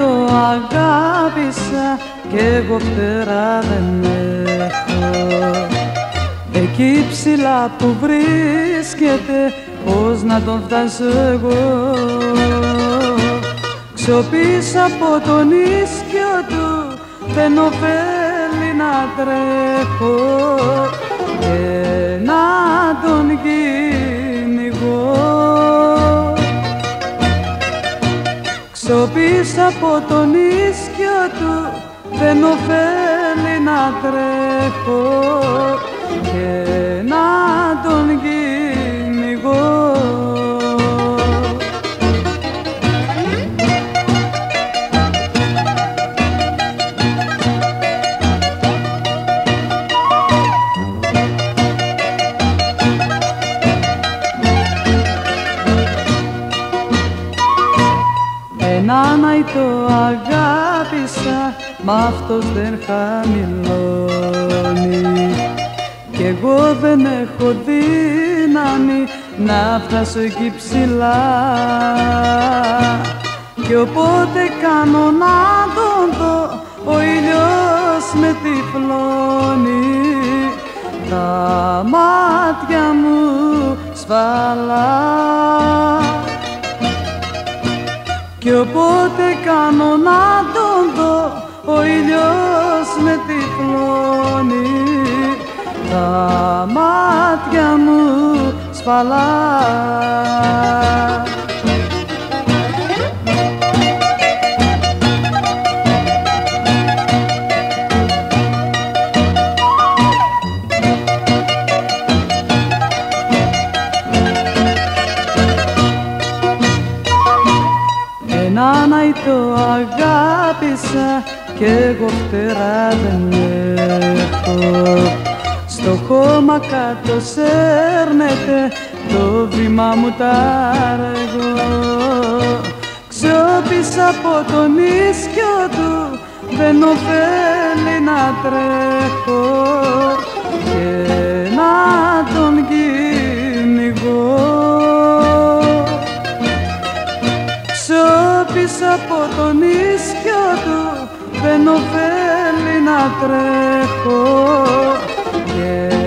Έναν αϊτό αγάπησα και εγώ φτερά δεν έχω. Εκεί ψηλά που βρίσκεται πώς να τον φτάσω εγώ. Ξοπίσα από τον ίσκιο του δεν ωφέλει να τρέχω. Και να τον κυνηγώ Ξοπίσα από τον ίσκιο του δεν ωφέλει να τρέχω Έναν αϊτό αγάπησα, μ' αυτός δεν χαμηλώνει. Κι εγώ δεν έχω δύναμη να φτάσω εκεί ψηλά. Κι όποτε κάνω να τον δω ο ήλιος με τυφλώνει. Τα μάτια μου σφαλά Κι όποτε κάνω να τον δω ο ήλιος με τυφλώνει. Τα μάτια μου σφαλά Έναν αϊτό αγάπησα κι εγώ φτερά δεν έχω. Στο χώμα κάτω σέρνεται το βήμα μου τάργο Ξόπισα από τον ίσκιο του δεν ωφέλει να τρέχω Ξόπισα από τον ίσκιο του δεν ωφέλει να τρέχω yeah.